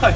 怖い。